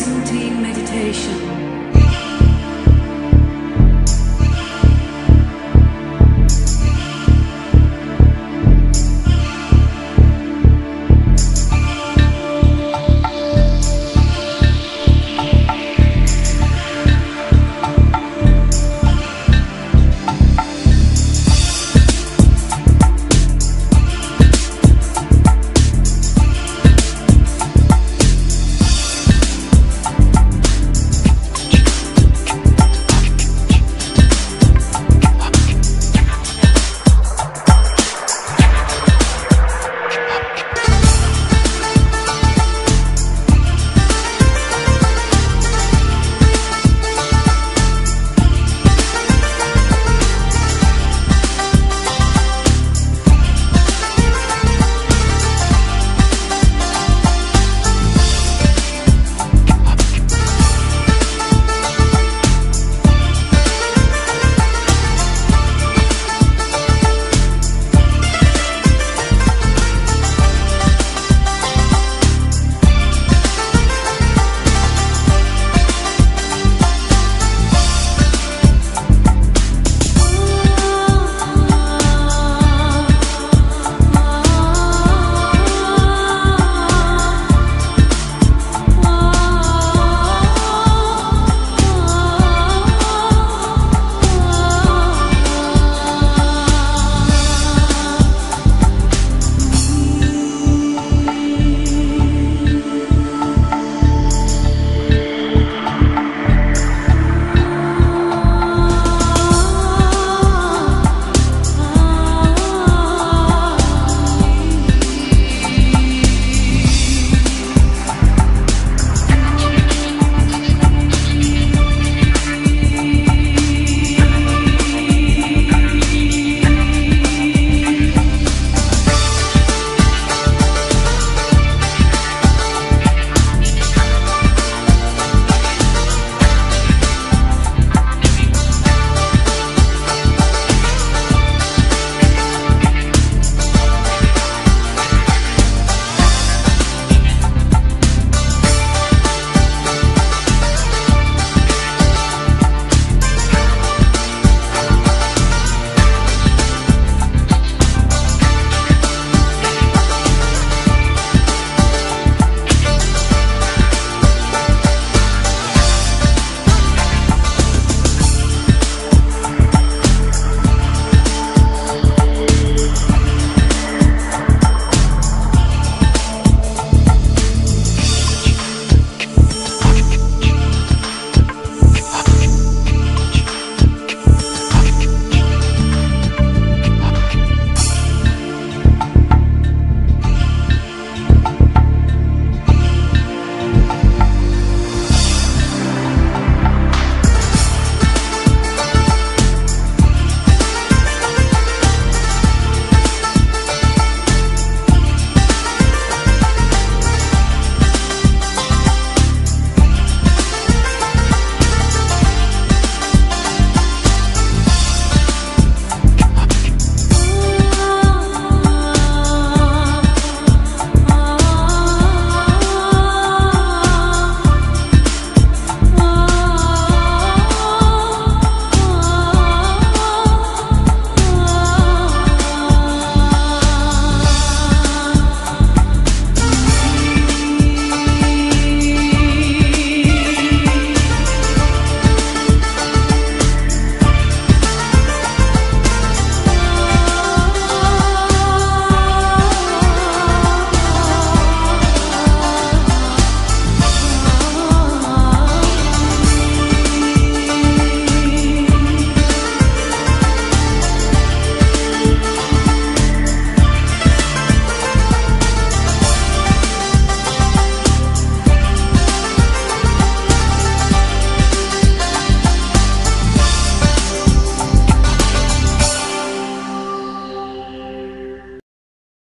Byzantine meditation.